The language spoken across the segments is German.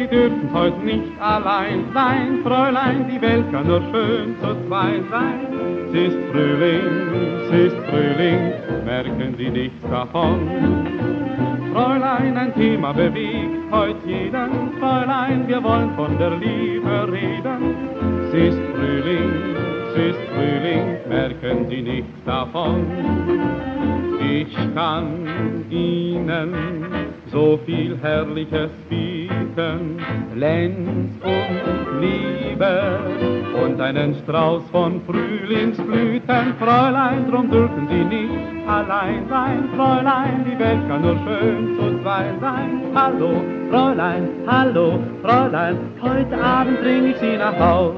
Sie dürfen heute nicht allein sein, Fräulein, die Welt kann nur schön zu zweit sein. Es ist Frühling, es ist Frühling, merken Sie nichts davon. Fräulein, ein Thema bewegt heute jeden, Fräulein, wir wollen von der Liebe reden. Es ist Frühling, es ist Frühling, merken Sie nichts davon. Ich kann Ihnen so viel Herrliches bieten, Lenz und Liebe und einen Strauß von Frühlingsblüten. Fräulein, drum dürfen Sie nicht allein sein, Fräulein, die Welt kann nur schön zu zweit sein. Hallo, Fräulein, hallo, Fräulein, heute Abend bring ich Sie nach Haus.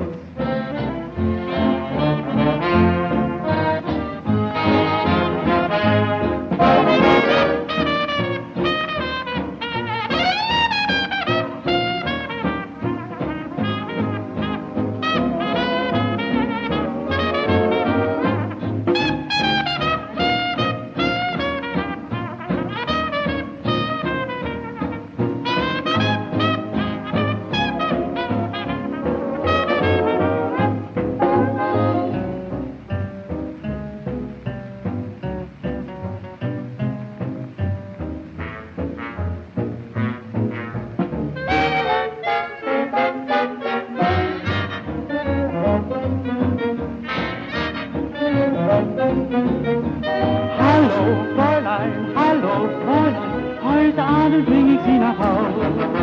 Hallo, Fräulein, hallo, Fräulein, heute Abend bring ich Sie nach Haus.